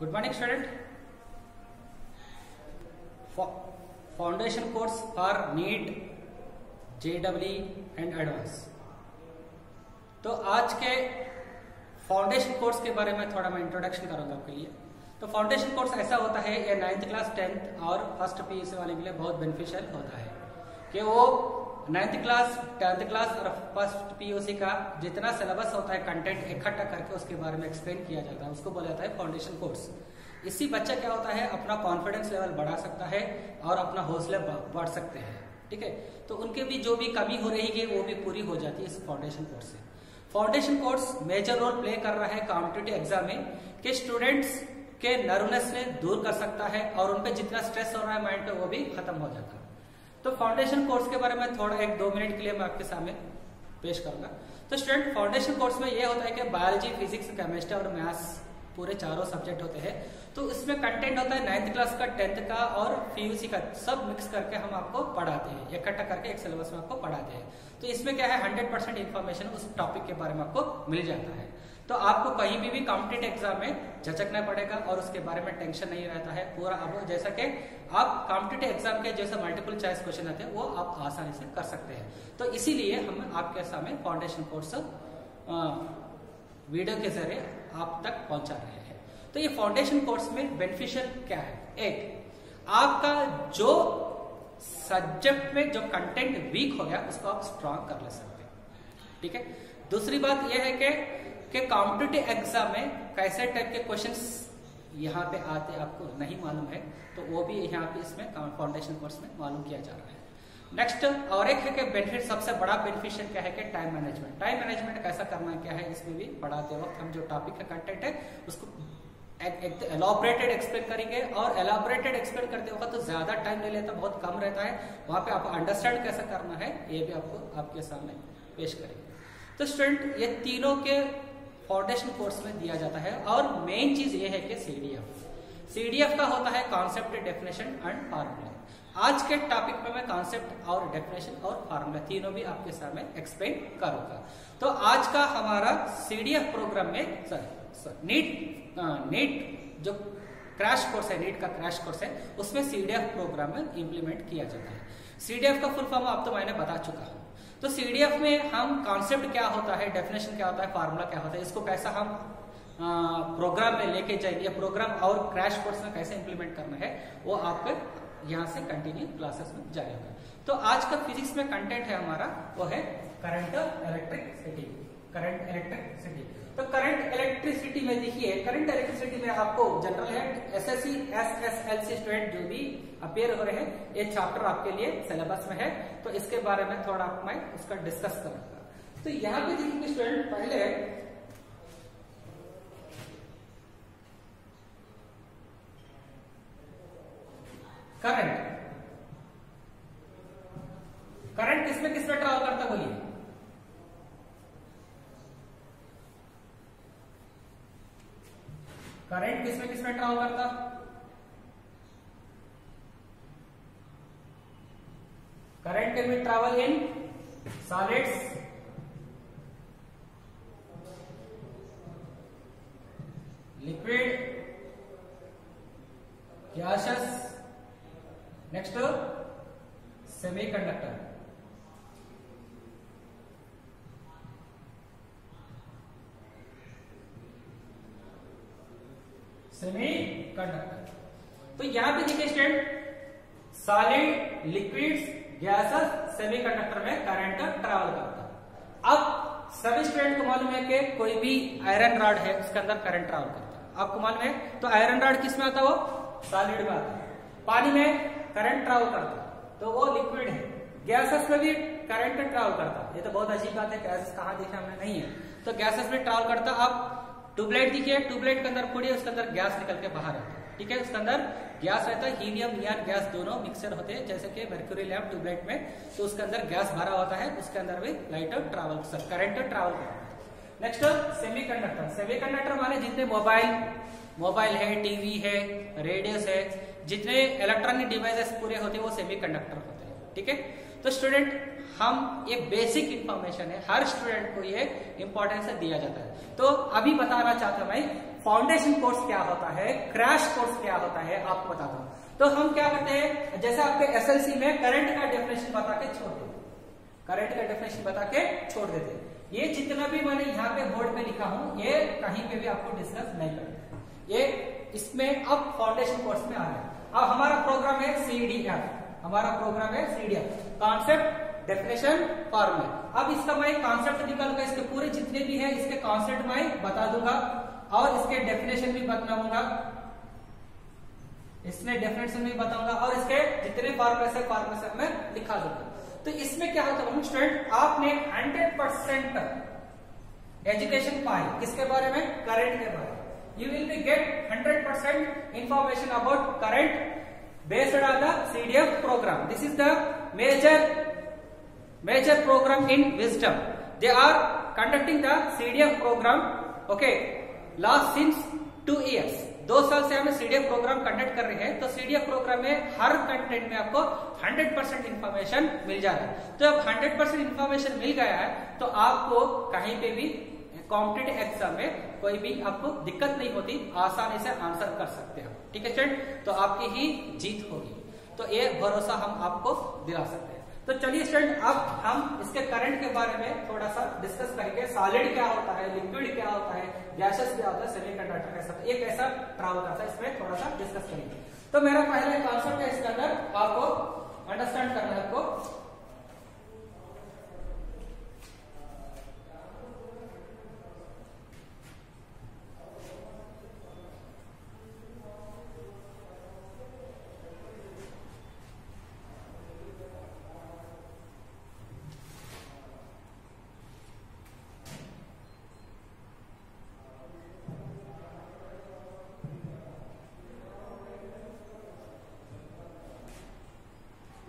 Good morning, student. Foundation course for NEET JW and advance तो आज के foundation course के बारे में थोड़ा मैं इंट्रोडक्शन करूँगा आपके लिए। तो फाउंडेशन कोर्स ऐसा होता है ये नाइन्थ क्लास टेंथ और फ़र्स्ट पीयूसी वाले के लिए बहुत बेनिफिशियल होता है। कि वो नाइन्थ क्लास टेंथ क्लास और फ़र्स्ट पीओसी का जितना सिलेबस होता है कंटेंट इकट्ठा करके उसके बारे में एक्सप्लेन किया जाता है। उसको बोला जाता है फाउंडेशन कोर्स इससे बच्चा क्या होता है, अपना कॉन्फिडेंस लेवल बढ़ा सकता है और अपना हौसला बढ़ सकते हैं। ठीक है? तो उनके भी जो भी कमी हो रही है, वो भी पूरी हो जाती है इस फाउंडेशन कोर्स से। Foundation course major role play कर रहा है कॉम्पिटेटिव एग्ज़ाम में कि स्टूडेंट्स के नर्वनेस ने दूर कर सकता है और उनपे जितना स्ट्रेस हो रहा है माइंड पे, वो भी खत्म हो जाता है। तो फाउंडेशन कोर्स के बारे में थोड़ा एक दो मिनट के लिए मैं आपके सामने पेश करूँगा। तो स्टूडेंट फाउंडेशन कोर्स में ये होता है कि बायोलॉजी फिजिक्स केमिस्ट्री और मैथ्स पूरे चारों सब्जेक्ट होते हैं। तो इसमें कंटेंट होता है नाइन्थ क्लास का टेंथ का और पीयूसी का, सब मिक्स करके हम आपको पढ़ाते हैं। इकट्ठा करके एक सिलेबस में आपको पढ़ाते हैं। तो इसमें क्या है हंड्रेड परसेंट इन्फॉर्मेशन उस टॉपिक के बारे में आपको मिल जाता है। तो आपको कहीं भी भी कॉम्पिटेटिव एग्ज़ाम में झचकना पड़ेगा और उसके बारे में टेंशन नहीं रहता है, पूरा अब जैसा कि आप कॉम्पिटेटिव एग्ज़ाम के जैसे मल्टीपल चॉइस क्वेश्चन आते हैं, वो आप आसानी से कर सकते हैं। तो इसीलिए हम आपके सामने फाउंडेशन कोर्स वीडियो के ज़रिए आप तक पहुँचा रहे हैं। तो ये फाउंडेशन कोर्स में बेनिफिशियल क्या है? एक, आपका जो सब्जेक्ट में जो कंटेंट वीक हो गया, उसको आप स्ट्रांग कर ले सकते हैं। ठीक है? दूसरी बात यह है कि कि कॉम्पिटेटिव एग्ज़ाम में कैसे टाइप के क्वेश्चंस यहाँ पे आते आपको नहीं मालूम है तो वो भी यहाँ पे इसमें फाउंडेशन कोर्स में मालूम किया जा रहा है। नेक्स्ट और एक है कि बेनिफिट सबसे बड़ा बेनिफिशियल क्या है कि टाइम मैनेजमेंट टाइम मैनेजमेंट कैसा करना क्या है, इसमें भी पढ़ाते वक्त हम जो टॉपिक का कंटेंट है, उसको एलाबरेटेड एक्सप्लेन करेंगे और एलाबरेटेड एक्सप्लेन करते वक्त तो ज़्यादा टाइम ले लेता बहुत कम रहता है। वहाँ पे आप अंडरस्टैंड कैसे करना है, ये भी आपको आपके सामने पेश करेंगे। तो स्टूडेंट ये तीनों के फाउंडेशन कोर्स में दिया जाता है। और मेन चीज़ ये है कि सीडीएफ सीडीएफ का होता है कॉन्सेप्ट डेफिनेशन एंड फार्मूला आज के टॉपिक पे मैं कॉन्सेप्ट और डेफिनेशन और फार्मूला तीनों भी आपके सामने एक्सप्लेन करूँगा। तो आज का हमारा सीडीएफ प्रोग्राम में सर नीट नीट जो क्रैश कोर्स है नीट का क्रैश कोर्स है, उसमें सीडीएफ प्रोग्राम में इंप्लीमेंट किया जाता है। सीडीएफ का फुल फॉर्म आप तो मैंने बता चुका हूँ। तो सीडीएफ में हम कॉन्सेप्ट क्या होता है डेफिनेशन क्या होता है फार्मूला क्या होता है, इसको कैसा हम प्रोग्राम में लेके जाएँगे प्रोग्राम और क्रैश कोर्स में कैसे इंप्लीमेंट करना है, वो आपके यहाँ से कंटिन्यू क्लासेस में जाएगा। तो आज का फिजिक्स में कंटेंट है हमारा, वो है current electric electricity current electricity. तो करंट इलेक्ट्रिसिटी में देखिए, करंट इलेक्ट्रिसिटी में आपको जनरल है एसएससी एसएसएलसी स्टूडेंट जो भी अपेयर हो रहे हैं, ये चैप्टर आपके लिए सिलेबस में है। तो इसके बारे में थोड़ा मैं उसका डिस्कस करूँगा। तो यहाँ पे देखिए स्टूडेंट पहले करंट करंट किसमें किसमें ट्रेवल करता बोलिए? करंट किसमें किसमें ट्रेवल करता? Current can be travel in solids liquid gaseous. Next semi semiconductor. तो यहाँ पे देखिए student solid liquids gases semiconductor में करंट ट्रेवल करता है। अब सभी स्टूडेंट को मालूम है कि कोई भी आयरन रॉड है उसके अंदर करंट ट्रेवल करता है। आपको मालूम है? तो आयरन रॉड किसमें आता है वो? सॉलिड में आता है। पानी में करंट ट्रेवल करता तो वो लिक्विड है। गैसेस में भी करंट ट्रेवल करता ये तो बहुत अजीब बात है गैसेस कहाँ देखा हमने? नहीं है। तो गैसेस में ट्रेवल करता अब ट्यूबलाइट दिखिए ट्यूबलाइट के अंदर फोड़िए उसके अंदर गैस निकल के बाहर आता है। ठीक है, उसके अंदर गैस रहता है, हीलियम, नियन, गैस दोनों मिक्सर होते हैं, जैसे कि मर्क्यूरी लैम्प ट्यूबलाइट में तो उसके अंदर गैस भरा होता है, उसके अंदर भी लाइट ट्रेवल करंट ट्रेवल करता है। Next semiconductor semi conductor माने जितने मोबाइल मोबाइल है टीवी है रेडियोस है, जितने इलेक्ट्रॉनिक डिवाइसेस पूरे होते हैं, वो सेमी कंडक्टर होते हैं। ठीक है? तो स्टूडेंट हम ये बेसिक इंफॉर्मेशन है, हर स्टूडेंट को ये इंपॉर्टेंस दिया जाता है। तो अभी बताना चाहता हूँ मैं फाउंडेशन कोर्स क्या होता है क्रैश कोर्स क्या होता है, आपको बताता हूँ। तो हम क्या करते हैं, जैसे आपके एसएलसी में करंट का डेफिनेशन बता के छोड़ देते करंट का डेफिनेशन बता के छोड़ देते ये जितना भी मैंने यहाँ पे बोर्ड पे लिखा हूँ, ये कहीं पे भी आपको डिस्कस नहीं करते ये इसमें अब फाउंडेशन कोर्स में आ गया अब हमारा प्रोग्राम है सीडीएफ हमारा प्रोग्राम है सीडीएफ कॉन्सेप्ट डेफिनेशन फॉर्मेट अब इसका मैं कॉन्सेप्ट निकालूँगा, इसके पूरे जितने भी है, इसके कॉन्सेप्ट मैं बता दूँगा और इसके डेफिनेशन भी बताऊँगा। इसमें डेफिनेशन भी बताऊँगा और इसके जितने फॉर्मेट है फॉर्मेट में लिखा दूँगा। तो इसमें क्या होता है स्टूडेंट आपने 100 परसेंट एजुकेशन पाई किसके बारे में? करंट के बारे में। You will be get 100 percent information about current based on the CDF program this is the major major program in wisdom. They are conducting the cdf program, okay, last since two years. दो साल से हमें CDF programme conduct कर रहे हैं तो CDF programme में हर content में आपको 100 परसेंट इन्फॉर्मेशन मिल जा रहा है। तो अब 100 परसेंट इन्फॉर्मेशन मिल गया है तो आपको कहीं पे भी कॉम्पिटेटिव एग्ज़ाम में कोई भी आपको दिक्कत नहीं होती, आसानी से आंसर कर सकते हो। ठीक है स्टूडेंट तो आपकी ही जीत होगी। तो ये भरोसा हम आपको दिला सकते हैं। तो चलिए स्टूडेंट अब हम इसके करंट के बारे में थोड़ा सा डिस्कस करेंगे। सॉलिड क्या होता है लिक्विड क्या होता है गैसेस क्या होता है सेमीकंडक्टर कैसा एक ऐसा ट्रावल करता है इसमें थोड़ा सा डिस्कस करेंगे। तो मेरा पहला कॉन्सेप्ट है इसके अंदर आपको अंडरस्टैंड करना है आपको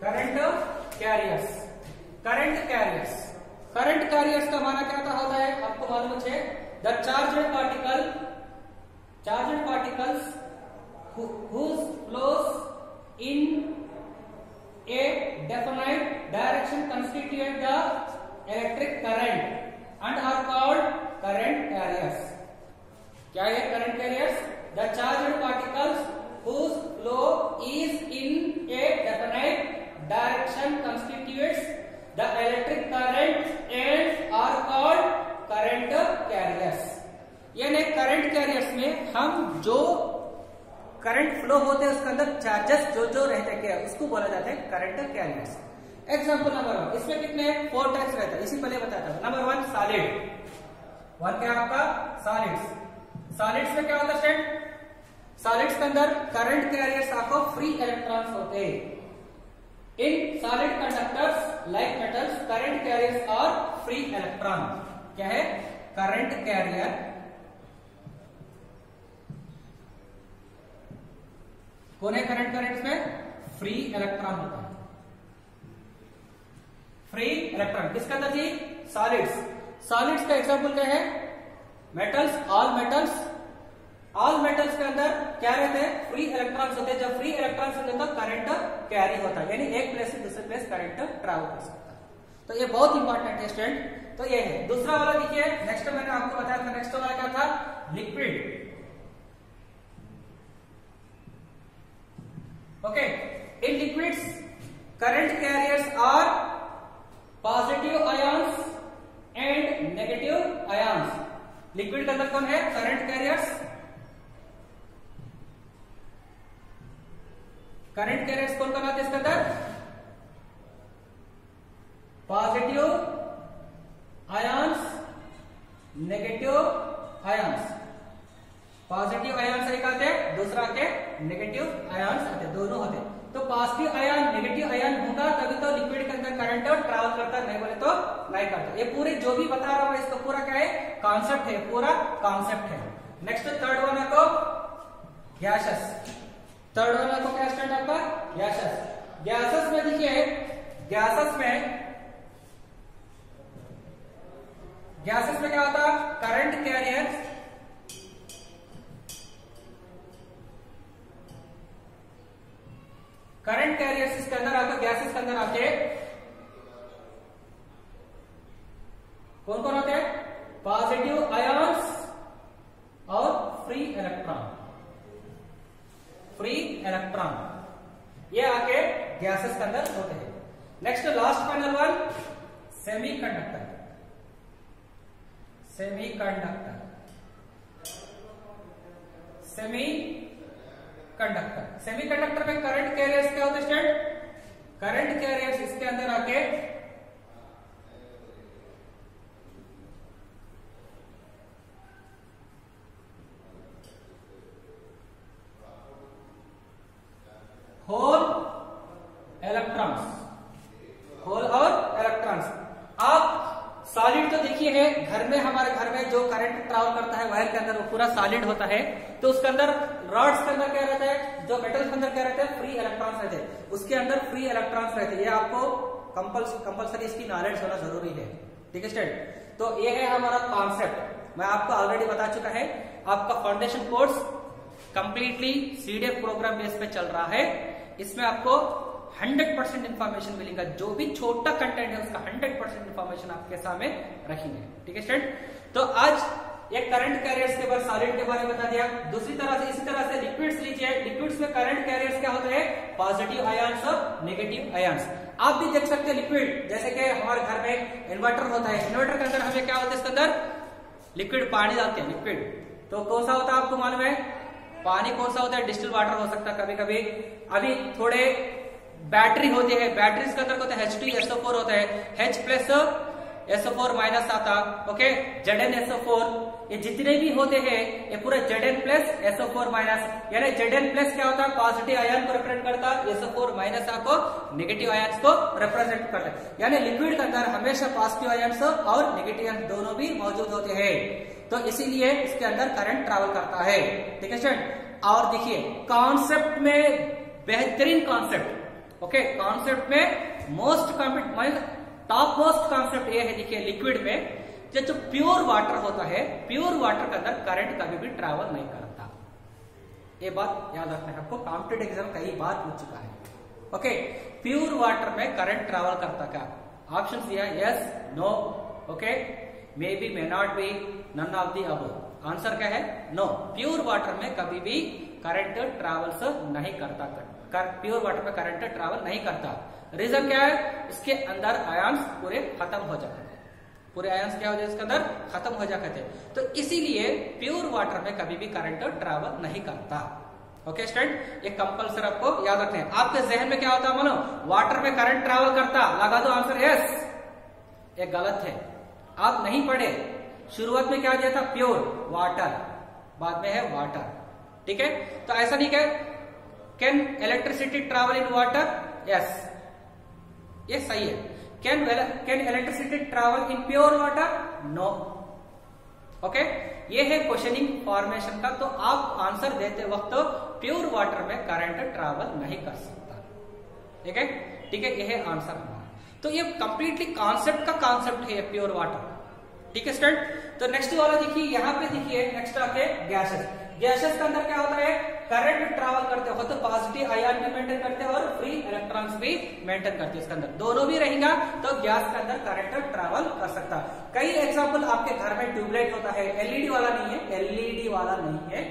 current carriers current carriers current carriers का माना क्या होता है आपको मालूम है the charged particle charged particles whose flows in a definite direction constitute the electric current and are called current carriers क्या है current carriers the charged particles whose flow is in a definite direction constitutes the electric current and are called current carriers यानी current carriers में हम जो current flow होते हैं, उसके अंदर चार्जेस जो जो रहते हैं, उसको बोला जाता है current carriers example number one इसमें कितने फोर टाइप्स रहता है। इसी पहले बताता हूँ। नंबर वन सॉलिड वन क्या आपका? सॉलिड्स सॉलिड्स में क्या होता है सॉलिड्स के अंदर करंट कैरियर्स आपको फ्री इलेक्ट्रॉन्स होते हैं। In solid conductors like metals current carriers और फ्री इलेक्ट्रॉन क्या है? करंट कैरियर कौन है करंट करंट में फ्री इलेक्ट्रॉन होता है। फ्री इलेक्ट्रॉन किसका अंदर जी? सॉलिड्स सॉलिड्स का एग्जांपल क्या है? Metals all metals all metals के अंदर क्या रहते हैं? फ्री इलेक्ट्रॉन्स होते हैं। जब फ्री इलेक्ट्रॉन्स होते हैं तो करंट कैरी होता है। यानी एक प्लेस से दूसरे प्लेस करंट ट्रेवल कर सकता है। तो ये बहुत इंपॉर्टेंट है स्टूडेंट तो ये है। दूसरा वाला देखिए। नेक्स्ट मैंने आपको बताया था। नेक्स्ट वाला क्या था? Liquid okay in liquids current carriers are positive ions and negative ions liquid का अंदर कौन है? करंट कैरियर्स करंट कैरियर्स कौन कौन आते हैं इसके अंदर? Positive ions negative ions positive एक आते हैं, दूसरा आते नेगेटिव आयंस आते दोनों होते तो पॉजिटिव आयन नेगेटिव आयन होगा, तभी तो लिक्विड के अंदर करंट ट्रैवल करता नहीं बोले तो नहीं करता। ये पूरे जो भी बता रहा हूँ, इसका पूरा क्या है? कॉन्सेप्ट है, पूरा कॉन्सेप्ट है। नेक्स्ट थर्ड वन आपको गैसेस थर्ड वन आपको क्या स्टैंड आपका? गैसेस गैसेस में देखिए गैसेस में गैसेस में क्या होता है? करंट कैरियर करंट कैरियर्स इसके अंदर आकर गैसेस के अंदर आते कौन कौन आते हैं? पॉजिटिव आयन्स और फ्री इलेक्ट्रॉन फ्री इलेक्ट्रॉन ये आके गैसेस के अंदर होते हैं। Next last final one semiconductor semiconductor semiconductor semiconductor में करंट कैरियर्स क्या होते हैं करंट कैरियर्स इसके अंदर आके होल इलेक्ट्रॉन्स होल और इलेक्ट्रॉन्स आप सॉलिड तो देखिए है, घर में, हमारे घर में जो करंट ट्रेवल करता है वायर के अंदर वो पूरा सॉलिड होता है तो उसके अंदर रॉड्स के अंदर क्या रहता है जो मेटल के अंदर क्या रहता है फ्री इलेक्ट्रॉन्स रहते हैं उसके अंदर फ्री इलेक्ट्रॉन्स रहते हैं। ये आपको कंपल्सरी इसकी नॉलेज होना ज़रूरी है। ठीक है स्टूडेंट तो ये है हमारा कॉन्सेप्ट मैं आपको ऑलरेडी बता चुका है, आपका foundation course completely CDF program base पे चल रहा है। इसमें आपको 100 परसेंट इन्फॉर्मेशन मिलेगा। जो भी छोटा कंटेंट है, उसका 100 परसेंट इन्फॉर्मेशन आपके सामने रखेंगे। ठीक है स्टूडेंट तो आज एक करंट कैरियर्स के बाद सॉलिड के बारे में बता दिया। दूसरी तरह से, इसी तरह से लिक्विड्स लीजिए। लिक्विड्स में करंट कैरियर्स क्या होते हैं? पॉजिटिव आयन्स और नेगेटिव आयन्स आप भी देख सकते हैं लिक्विड जैसे कि हमारे घर में इन्वर्टर होता है। इन्वर्टर के अंदर हमें क्या होता है इसके अंदर? लिक्विड पानी डालते हैं लिक्विड तो कौन सा होता है आपको मालूम है? पानी कौन सा होता है? डिस्टिल वाटर हो सकता है कभी कभी अभी थोड़े बैटरी होती है। बैटरी के अंदर होता है? एच टू एसओ फोर होता है। H plus SO four minus आता okay Z N SO four ये जितने भी होते हैं, ये पूरा Z N plus SO four minus यानी जेड एन प्लस क्या होता है? पॉजिटिव आयन को रिप्रेजेंट करता है एसओ फोर माइनस आपको नेगेटिव आयन्स को रिप्रेजेंट करता है। यानी लिक्विड के अंदर हमेशा पॉजिटिव आयन्स और नेगेटिव आयन दोनों भी मौजूद होते हैं। तो इसीलिए इसके अंदर करंट ट्रेवल करता है। ठीक है स्टूडेंट और देखिए कॉन्सेप्ट में बेहतरीन कॉन्सेप्ट ओके कॉन्सेप्ट में मोस्ट टॉप मोस्ट कॉन्सेप्ट ये है देखिए लिक्विड में जो जो प्योर वाटर होता है प्योर वाटर के अंदर करंट कभी भी ट्रेवल नहीं करता। ये बात याद रखना है आपको कॉम्पिटेटिव एग्ज़ाम कई बार पूछ चुका है। ओके प्योर वाटर में करंट ट्रेवल करता क्या? ऑप्शन दिया yes no okay maybe may not be none of the अब आंसर क्या है? नो प्योर वाटर में कभी भी करंट ट्रेवल्स नहीं करता। कर, प्योर वाटर में करंट ट्रेवल नहीं करता। रीजन क्या है? इसके अंदर आयन्स पूरे खत्म हो जाते हैं। पूरे आयन्स क्या हो जाए इसके अंदर? खत्म हो जाते थे तो इसीलिए प्योर वाटर में कभी भी करंट ट्रेवल नहीं करता। ओके स्टूडेंट ये कंपल्सरी आपको याद रखना है। आपके जहन में क्या होता है मानो वाटर में करंट ट्रेवल करता। लगा दो आंसर यस ये गलत है। आप नहीं पढ़े। शुरुआत में क्या दिया था? प्योर वाटर बाद में है वाटर ठीक है? तो ऐसा नहीं है? Can electricity travel in water yes ये सही है। Can can electricity travel in pure water no okay ये है क्वेश्चनिंग फॉर्मेशन का तो आप आंसर देते वक्त प्योर वाटर में करंट ट्रेवल नहीं कर सकता। ठीक है? ठीक है, यह आंसर हमारा। तो ये कंप्लीटली कॉन्सेप्ट का कॉन्सेप्ट है प्योर वाटर ठीक है स्टूडेंट तो नेक्स्ट वाला देखिए, यहाँ पे देखिए नेक्स्ट आते गैसेस गैसेस के अंदर क्या होता है? करंट ट्रेवल करते हो तो पॉजिटिव आयन भी मेंटेन करते हैं और फ्री इलेक्ट्रॉन्स भी मेंटेन करते हैं इसके अंदर। दोनों भी रहेगा तो गैस के अंदर करंट ट्रेवल कर सकता। है कई एग्ज़ाम्पल आपके घर में ट्यूबलाइट होता है एलईडी वाला नहीं है एलईडी वाला नहीं है,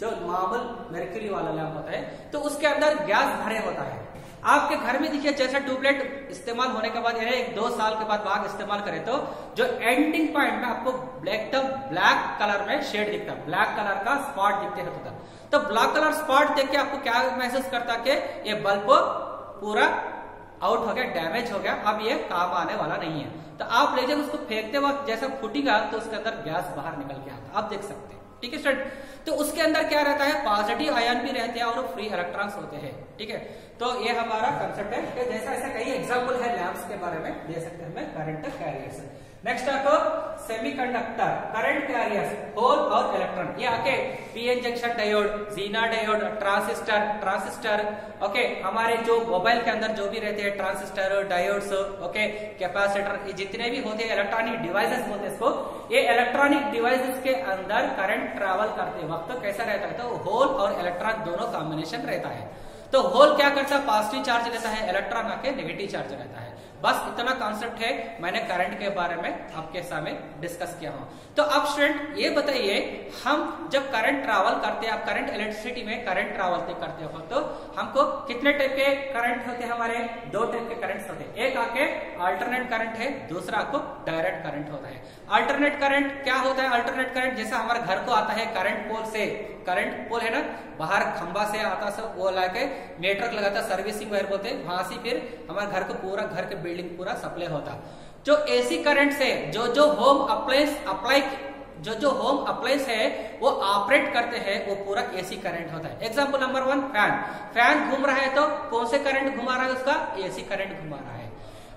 जो मार्बल मेर्क्यूरी वाला लैम्प होता है तो उसके अंदर गैस भरे होता है। आपके घर में देखिए, जैसा ट्यूबलाइट इस्तेमाल होने के बाद, यानी एक दो साल के बाद भाग इस्तेमाल करें तो जो एंडिंग पॉइंट में आपको ब्लैक ब्लैक कलर में शेड दिखता है। ब्लैक कलर का स्पॉट दिखते हैं तो ब्लैक कलर स्पॉट देख के आपको क्या महसूस करता कि ये बल्ब पूरा आउट हो गया, डैमेज हो गया, अब ये काम आने वाला नहीं है। तो आप ले जाए, उसको फेंकते वक्त जैसा फूटेगा तो उसके अंदर गैस बाहर निकल के आता आप देख सकते हैं, ठीक है, स्टूडेंट? तो उसके अंदर क्या रहता है? पॉजिटिव आयन भी रहते हैं और फ्री इलेक्ट्रॉन्स होते हैं, ठीक है? तो ये हमारा कंसेप्ट है। जैसा ऐसा कई एग्ज़ाम्पल है लैम्प्स के बारे में दे सकते हैं करंट कैरियर्स नेक्स्ट आपको सेमीकंडक्टर करंट कैरियर्स होल और इलेक्ट्रॉन ये आके PN junction diode Zener diode transistor transistor okay हमारे जो मोबाइल के अंदर जो भी रहते हैं ट्रांसिस्टर डायोड्स ओके कैपेसिटर जितने भी होते हैं इलेक्ट्रॉनिक डिवाइसेस होते हैं इसको, ये इलेक्ट्रॉनिक डिवाइसेस के अंदर करंट ट्रेवल करते वक्त तो कैसा रहता है? तो होल और इलेक्ट्रॉन दोनों कॉम्बिनेशन रहता है। तो होल क्या करता है? पॉजिटिव चार्ज रहता है इलेक्ट्रॉन आके नेगेटिव चार्ज रहता है। बस इतना कॉन्सेप्ट है, मैंने करंट के बारे में आपके सामने डिस्कस किया हूँ तो अब स्टूडेंट ये बताइए, हम जब करंट ट्रैवल करते हैं, आप करंट इलेक्ट्रिसिटी में करंट ट्रैवल करते हो तो हमको कितने टाइप के करंट होते हैं हमारे? दो टाइप के करंट होते हैं। एक आके अल्टरनेट करंट है, दूसरा आपको डायरेक्ट करंट होता है। अल्टरनेट करंट क्या होता है? अल्टरनेट करंट जैसा हमारे घर को आता है करंट पोल से। करंट पोल है ना, बाहर खंबा से आता सब वो लाके नेटवर्क लगाता सर्विसिंग वायर बोलते वहाँ से फिर हमारे घर को पूरा घर के बिल्डिंग पूरा सप्लाई होता। जो एसी करंट से जो जो होम अप्लायंस अप्लाई जो जो होम अप्लायंस है वो ऑपरेट करते हैं वो पूरा एसी करंट होता है। Example number one fan fan घूम रहा है तो कौन से करंट घुमा रहा है उसका? एसी करंट घुमा रहा है।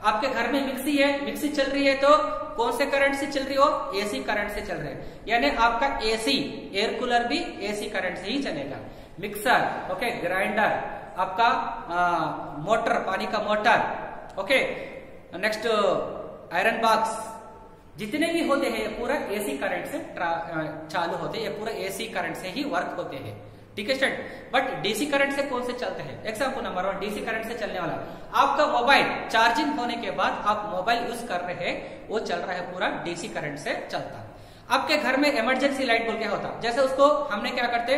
आपके घर में मिक्सी है मिक्सी चल रही है तो कौन से करंट से चल रही हो? एसी करंट से चल रहे यानी आपका एसी एयर कूलर भी एसी करंट से ही चलेगा। मिक्सर ओके ग्राइंडर आपका आ, मोटर पानी का motor okay next iron box जितने भी होते हैं, ये पूरा एसी करंट से चालू होते हैं, ये पूरा एसी करंट से ही वर्क होते हैं। ठीक है स्टूडेंट बट डीसी करंट से कौन से चलते हैं? Example number one DC current से चलने वाला। आपका मोबाइल चार्जिंग होने के बाद आप मोबाइल यूज़ कर रहे हैं, वो चल रहा है पूरा डीसी करंट से चलता। आपके घर में इमरजेंसी लाइट बोल क्या होता। जैसे उसको हमने क्या करते?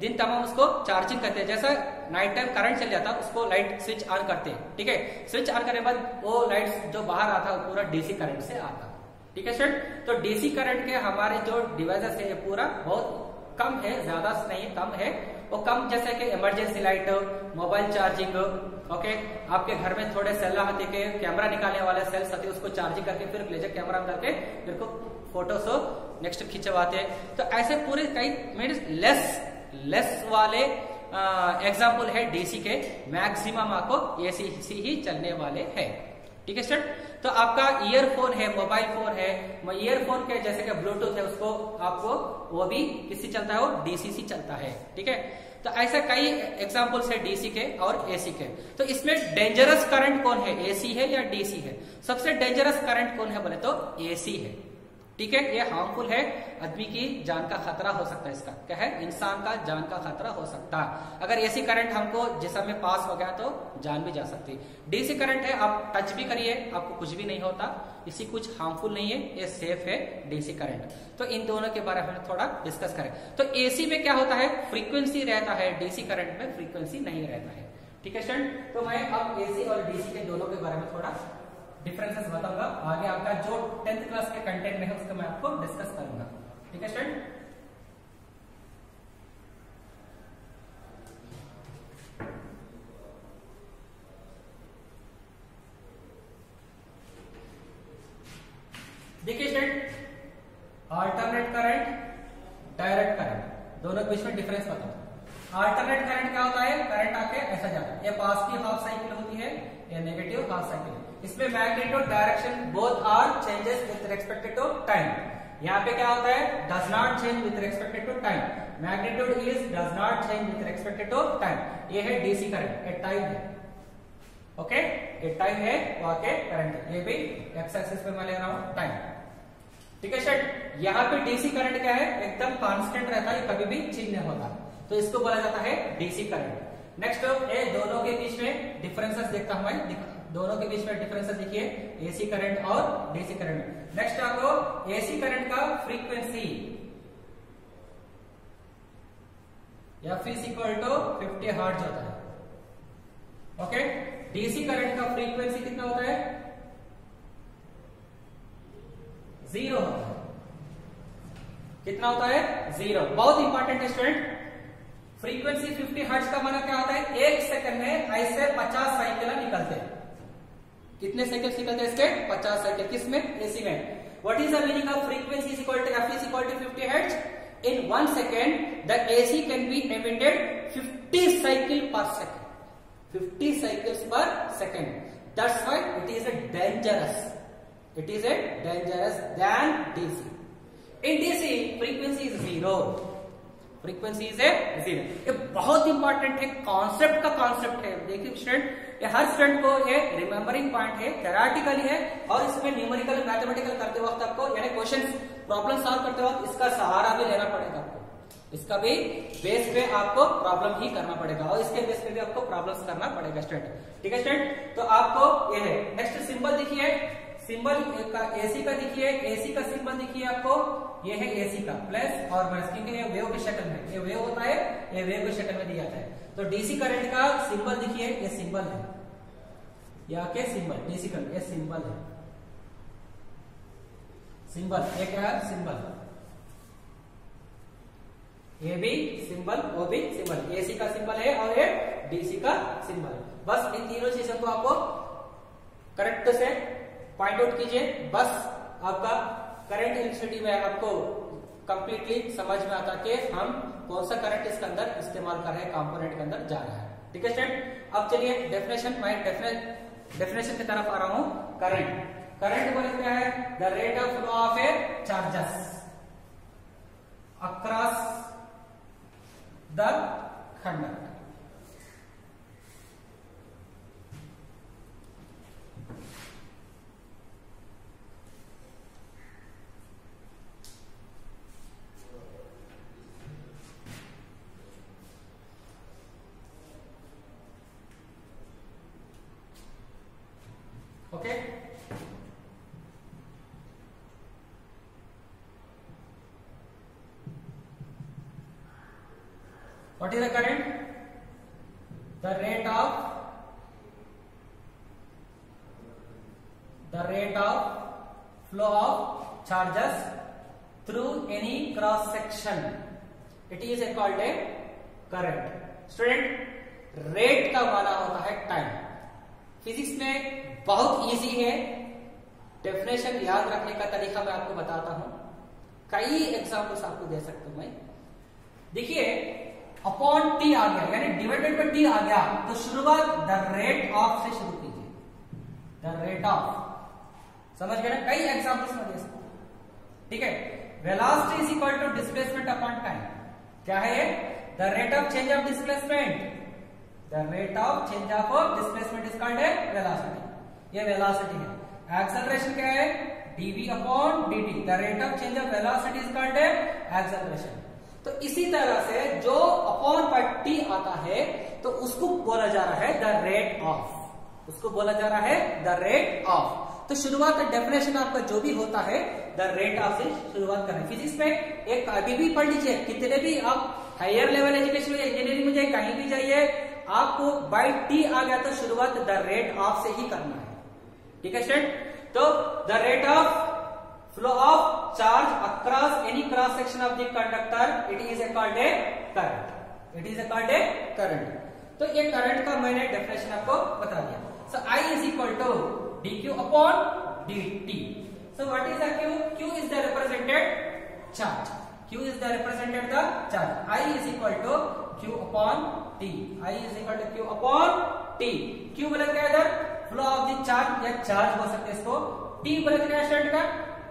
दिन तमाम उसको चार्जिंग करते हैं। जैसा नाइट टाइम करंट चल जाता है उसको लाइट स्विच ऑन करते हैं। ठीक है? स्विच ऑन करने के बाद वो लाइट जो बाहर आता है पूरा डीसी करंट से आता। ठीक है सर तो डीसी करंट के हमारे जो डिवाइसेस है पूरा बहुत कम है, ज़्यादा नहीं, कम है। वो कम जैसे कि emergency light mobile charging okay आपके घर में थोड़े सेल आते के कैमरा निकालने वाले सेल्स आते उसको चार्जिंग करके फिर लेजर कैमरा में करके फिर को फ़ोटो सो नेक्स्ट खिंचवाते हैं। तो ऐसे पूरे कई मीन लेस लेस वाले एग्ज़ाम्पल है डीसी के मैक्सिमम आपको एसी ही चलने वाले हैं। ठीक है सर तो आपका ईयरफोन है मोबाइल फ़ोन है ईयरफोन के जैसे कि ब्लूटूथ है, उसको आपको वो भी किसी चलता है? वो डीसी सी चलता है। ठीक है? तो ऐसा कई एग्जाम्पल्स है डीसी के और एसी के। तो इसमें डेंजरस करंट कौन है? एसी है या डीसी है? सबसे डेंजरस करंट कौन है बोले तो एसी है। ठीक है, ये हार्मफुल है। आदमी की जान का खतरा हो सकता है इसका। क्या है? इंसान का जान का खतरा हो सकता। है अगर एसी करंट हमको जिसम में पास हो गया तो जान भी जा सकती। है डीसी करंट है, आप टच भी करिए, आपको कुछ भी नहीं होता। इसी कुछ हार्मफुल नहीं है, ये सेफ़ है डीसी करंट तो इन दोनों के बारे में थोड़ा डिस्कस करें। तो एसी में क्या होता है? फ्रीक्वेंसी रहता है डीसी करंट में फ्रीक्वेंसी नहीं रहता है। ठीक है स्टूडेंट तो मैं अब एसी और डीसी के दोनों के बारे में थोड़ा डिफरेंसेस बताऊँगा। आगे आपका जो टेंथ क्लास के कंटेंट में है, उसको मैं आपको डिस्कस करूँगा। ठीक है स्टूडेंट देखिए student alternate current direct current दोनों के बीच में डिफरेंस बताओ अल्टरनेट करंट क्या होता है? करंट आके ऐसा जाता है। ये की हाफ़ साइकिल होती है, या नेगेटिव हाफ़ साइकिल इसमें magnitude direction both are changes with respected to time यहाँ पे क्या होता है? Does not change with respected to time magnitude is does not change with respected to time ये है डीसी करंट ए टाइम है. Okay ये टाइम है, वहाँ के करंट ये भी एक्स एक्सिस पे मैं ले रहा हूँ टाइम ठीक है शर्ट यहाँ पे डीसी करंट क्या है? एकदम कांस्टेंट रहता है कभी भी चेंज नहीं होता. तो इसको बोला जाता है डीसी करंट नेक्स्ट ये दोनों के बीच में डिफरेंसेस देखता हूँ मैं. दोनों के बीच में डिफरेंस देखिए एसी करंट और डीसी करंट नेक्स्ट आपको एसी करंट का frequency F is equal to fifty hertz होता है। ओके डीसी करंट का फ्रीक्वेंसी कितना होता है? ज़ीरो होता है। कितना होता है? ज़ीरो बहुत इंपॉर्टेंट है स्टूडेंट फ्रीक्वेंसी 50 हर्ट्ज का माना क्या होता है? एक सेकंड में ऐसे 50 साइकिल निकलते हैं। कितने साइकिल निकलते हैं इसके? 50 साइकिल किसमें एसी में what is the meaning of frequency is equal to F is equal to 50 hertz in one second the AC can be emitted 50 cycle per second 50 cycles per second that's why it is a dangerous it is a dangerous then DC in DC frequency is zero frequency is a zero ये बहुत important है concept का concept है। देखिए student ये हर student को ये remembering point है थेराटिकली है, और इसमें न्यूमेरिकल मैथमेटिकल करते वक्त आपको, यानी क्वेश्चन प्रॉब्लम सॉल्व करते वक्त इसका सहारा भी लेना पड़ेगा आपको। इसका भी बेस पे आपको प्रॉब्लम ही करना पड़ेगा, और इसके बेस पे भी आपको प्रॉब्लम्स करना पड़ेगा स्टूडेंट ठीक है स्टूडेंट तो आपको ये है नेक्स्ट सिंबल देखिए सिंबल का एसी का देखिए एसी का सिंबल देखिए आपको, ये है एसी का प्लस और माइनस क्योंकि ये वेव के शक्ल में, ये वेव होता है, ये वेव के शक्ल में दिया जाता है। तो डीसी करंट का सिंबल देखिए, ये सिंबल है। या के सिंबल डीसी करंट ये सिंबल है। सिंबल क्या है? सिंबल ये भी सिंबल वो भी सिंबल एसी का सिंबल है और ये डीसी का सिंबल है। बस इन तीनों चीज़ों को आपको करेक्ट से पॉइंट आउट कीजिए। बस आपका करंट इलेक्ट्रिसिटी में आपको कंप्लीटली समझ में आता कि हम कौन सा करंट इसके अंदर इस्तेमाल कर रहे हैं कंपोनेंट के अंदर जा रहा है। ठीक है स्टूडेंट अब चलिए डेफिनेशन मैं डेफिनेशन की तरफ़ आ रहा हूँ। करंट करंट बोले क्या है? The rate of flow of a charges across the conductor Okay? What is the current? The rate of the rate of flow of charges through any cross section. It is called a current. Student, rate का माना होता है time physics में बहुत easy है definition याद रखने का तरीका मैं आपको बताता हूँ कई एग्जाम्पल्स आपको दे सकता हूँ मैं देखिए अपॉन टी आ गया, यानी डिवाइडेड बाय टी आ गया तो शुरुआत द रेट ऑफ़ से शुरू कीजिए। द रेट ऑफ़ समझ गए ना? कई एग्जाम्पल्स में दे सकते ठीक है? Velocity is equal to displacement upon time क्या है ये? The rate of change of displacement the rate of change of displacement is called है वेलोसिटी ये वेलोसिटी है। एक्सेलरेशन क्या है? dv upon dt the rate of change of velocity is called है acceleration तो इसी तरह से जो अपॉन पर टी आता है तो उसको बोला जा रहा है द रेट ऑफ़। उसको बोला जा रहा है द रेट ऑफ़। तो शुरुआत डेफिनेशन आपका जो भी होता है, द रेट ऑफ़ से शुरुआत करें। फिजिक्स में एक अभी भी पढ़ लीजिए, कितने भी आप हायर लेवल एजुकेशन में इंजीनियरिंग में जाए, कहीं भी जाइए, आपको बाई टी आ गया तो शुरुआत द रेट ऑफ़ से ही करना है। ठीक है स्टूडेंट तो the rate of charge across any cross section of the conductor, it is a called a current. It is a called a current. तो ये करंट का मैंने डेफिनेशन आपको बता दिया। So I is equal to d q upon d t so what is q q is the represented charge q is the represented the charge I is equal to q upon t I is equal to q upon t q बोले क्या इधर flow of the charge या charge बोल सकते हैं इसको। T बोले क्या स्टूडेंट का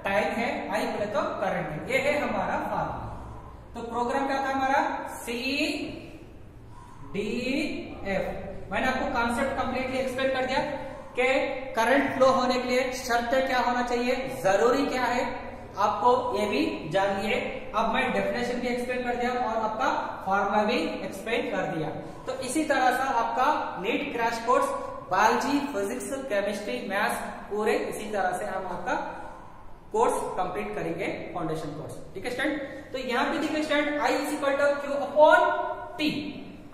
टाइम है, आई बोले तो करंट है। ये है हमारा फार्मूला तो प्रोग्राम क्या था हमारा? सी डी एफ़ मैंने आपको कॉन्सेप्ट कंप्लीटली एक्सप्लेन कर दिया कि करंट फ्लो होने के लिए शर्त क्या होना चाहिए, ज़रूरी क्या है, आपको ये भी जानिए अब मैं डेफिनेशन भी एक्सप्लेन कर दिया और आपका फॉर्मूला भी एक्सप्लेन कर दिया। तो इसी तरह से आपका NEET crash course biology physics chemistry maths पूरे इसी तरह से हम आपका कोर्स कंप्लीट करेंगे फाउंडेशन कोर्स ठीक है स्टूडेंट तो यहाँ पे देखिए student I is equal to q upon t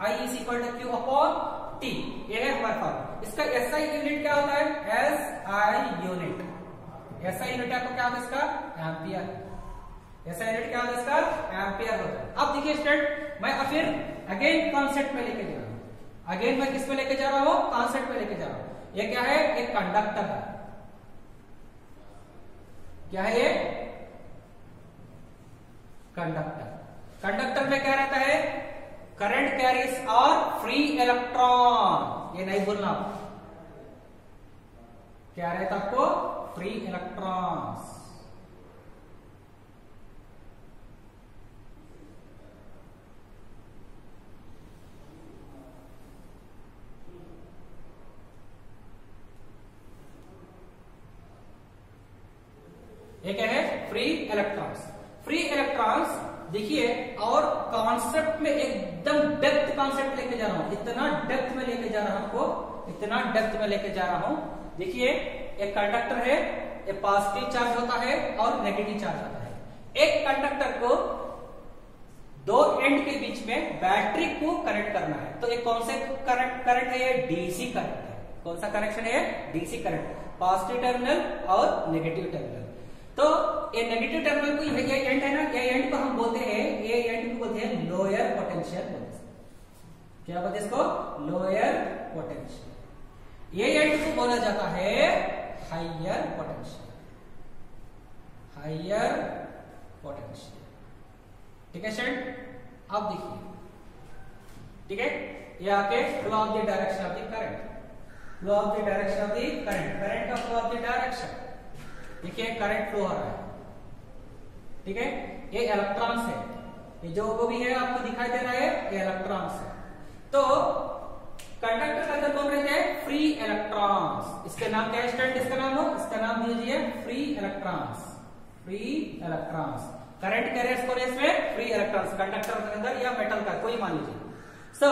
I is equal to q upon t ये है हमारे पास इसका एस आई यूनिट क्या होता है? S I unit S I unit आपको क्या होता है इसका? एम्पियर एस आई यूनिट क्या होता है इसका? एम्पियर होता है। अब देखिए स्टूडेंट मैं फिर अगेन कॉन्सेप्ट में लेके जा रहा हूँ। अगेन मैं किस पे लेके जा रहा हूँ? कॉन्सेप्ट में लेके जा रहा हूँ। ये क्या है? एक कंडक्टर है। क्या है ये? कंडक्टर कंडक्टर में क्या रहता है? करंट कैरीज और फ्री इलेक्ट्रॉन ये नहीं बोलना क्या रहता आपको? फ्री इलेक्ट्रॉन्स ये क्या है? फ्री इलेक्ट्रॉन्स फ्री इलेक्ट्रॉन्स देखिए, और कॉन्सेप्ट में एकदम डेप्थ कॉन्सेप्ट लेके जा रहा हूँ। इतना डेप्थ में लेके जा रहा हूँ आपको, इतना डेप्थ में लेके जा रहा हूँ। देखिए, एक कंडक्टर है एक पॉजिटिव चार्ज होता है और नेगेटिव चार्ज होता है। एक कंडक्टर को दो एंड के बीच में बैटरी को कनेक्ट करना है। तो एक कौन से करंट करंट है? डीसी करंट है। कौन सा कनेक्शन है? डीसी करंट पॉजिटिव टर्मिनल और नेगेटिव टर्मिनल तो ये नेगेटिव टर्मिनल को ये एंड है ना? ये एंड को हम बोलते हैं? ये एंड को बोलते हैं लोअर पोटेंशियल बोलते क्या बोलते हैं इसको? लोअर पोटेंशियल ये एंड को बोला जाता है हाइयर पोटेंशियल हाइयर पोटेंशियल ठीक है स्टूडेंट अब देखिए। ठीक है? ये आके flow of the direction of the current flow of the direction of the current current का फ्लो ऑफ़ द डायरेक्शन देखिए करंट फ्लो हो रहा है। ठीक है? ये इलेक्ट्रॉन्स है। ये जो वो भी है, आपको दिखाई दे रहा है, ये इलेक्ट्रॉन्स है। तो कंडक्टर के अंदर कौन रहते हैं? फ्री इलेक्ट्रॉन्स इसके नाम क्या स्टूडेंट इसका नाम हो? इसका नाम दीजिए free electrons free electrons current carriers कौन है इसमें फ्री इलेक्ट्रॉन्स कंडक्टर के अंदर या मेटल का, कोई मान लीजिए। सो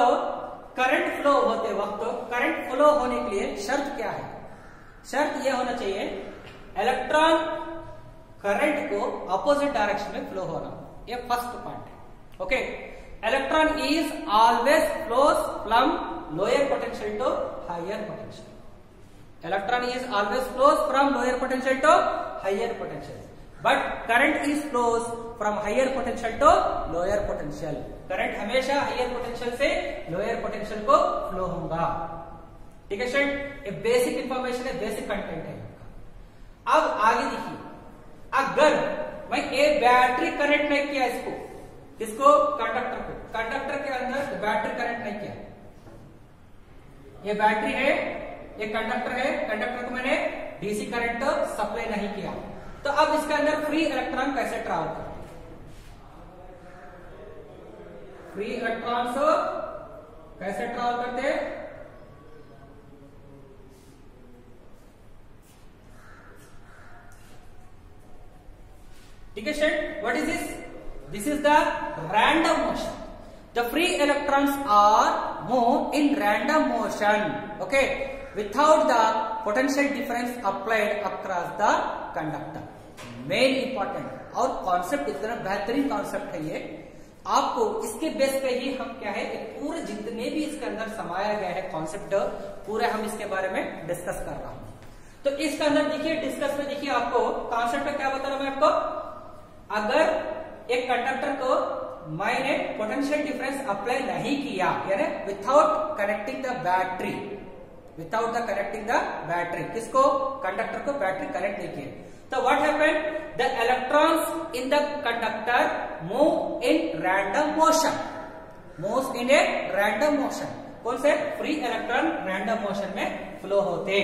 करंट फ्लो होते वक्त करंट फ्लो होने के लिए शर्त क्या है? शर्त यह होना चाहिए इलेक्ट्रॉन करंट को अपोजिट डायरेक्शन में फ्लो होना। ये फ़र्स्ट पॉइंट है। Okay electron is always flows from lower potential to higher potential electron is always flows from lower potential to higher potential but current is flows from higher potential to lower potential current हमेशा higher potential से lower potential को flow होगा। ठीक है student ये basic information है basic content है। अब आगे देखिए। अगर मैं ये बैटरी कनेक्ट नहीं किया इसको इसको कंडक्टर को। कंडक्टर के अंदर बैटरी कनेक्ट नहीं किया। ये बैटरी है, ये कंडक्टर है कंडक्टर को मैंने डीसी करंट सप्लाई नहीं किया। तो अब इसके अंदर फ्री इलेक्ट्रॉन कैसे ट्रेवल करते फ्री इलेक्ट्रॉन्स कैसे ट्रेवल करते हैं? ठीक है student what is this this is the random motion the free electrons are move in random motion okay without the potential difference applied across the conductor main important और concept इतना बेहतरीन concept है ये। आपको इसके बेस पे ही हम क्या है, एक पूरे जितने भी इसके अंदर समाया गया है कॉन्सेप्ट पूरे हम इसके बारे में डिस्कस कर रहा हूँ। तो इसके अंदर देखिए डिस्कस में देखिए आपको कॉन्सेप्ट क्या बता रहा हूँ मैं आपको? अगर एक कंडक्टर को मैंने पोटेंशियल डिफरेंस अप्लाई नहीं किया, यानी without connecting the battery without the connecting the battery किसको? कंडक्टर को बैटरी कनेक्ट नहीं किया। तो what happen the electrons in the conductor move in random motion move in a random motion कौन से? फ्री इलेक्ट्रॉन रैंडम मोशन में flow होते।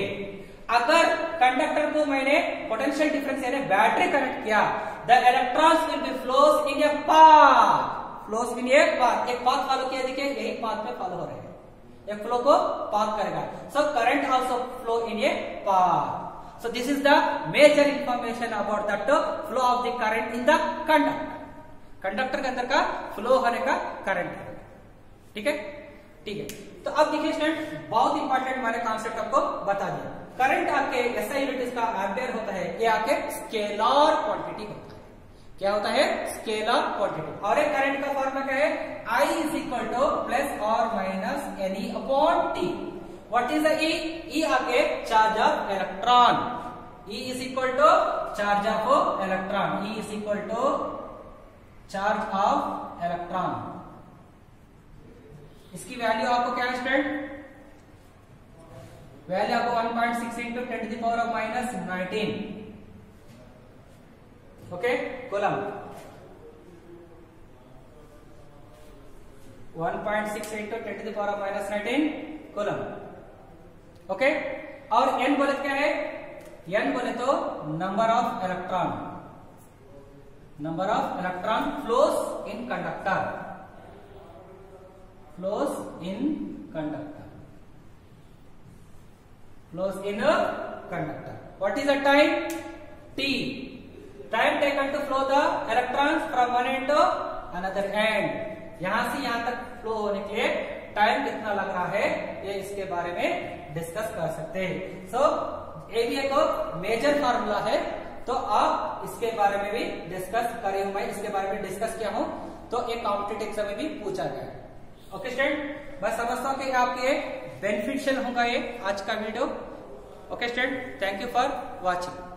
अगर कंडक्टर को मैंने पोटेंशियल डिफरेंस यानी बैटरी कनेक्ट किया the electrons will be flows in a path flows in a path एक पाथ फॉलो किया, देखिए, यही पाथ में फॉलो हो रहे हैं। एक फ्लो को पाथ करेगा। So current also flow in a path so, this is the major information about that flow of the current in the conductor. Conductor के अंदर का फ्लो होने का करंट है। ठीक है? ठीक है। तो अब देखिए स्टूडेंट बहुत इंपॉर्टेंट मैंने कॉन्सेप्ट आपको बता दिया। करंट आपके एसआई यूनिट का एम्पियर होता है, ये आपके स्केलर क्वांटिटी होता है क्या होता है स्केलर क्वांटिटी और एक करंट का फॉर्मूला क्या है I is equal to plus और minus n e upon t what is the E? E आके charge of electron. E is equal to charge of electron. E is equal to charge of electron. इसकी value आपको क्या है student value आपको 1.6 point six into ten to power of minus nineteen okay? Coulomb. 1.6 into ten to power of minus nineteen coulomb. Okay? और n बोले क्या है? n बोले तो number of electron number of electron flows in conductor flows in conductor flows in conductor what is the time t. Time taken to flow the electrons from one end to another end. यहाँ से यहाँ तक flow होने के लिए time कितना लग रहा है ये इसके बारे में डिस्कस कर सकते हैं। सो so, ये भी एक मेजर फार्मूला है। तो आप इसके बारे में भी डिस्कस करे। हूँ मैं इसके बारे में डिस्कस किया हूँ। तो एक कॉम्पिटेटिव एग्ज़ाम में भी पूछा गया ओके स्टूडेंट मैं समझता हूँ कि आपके बेनिफिशियल होगा ये आज का video okay student thank you for watching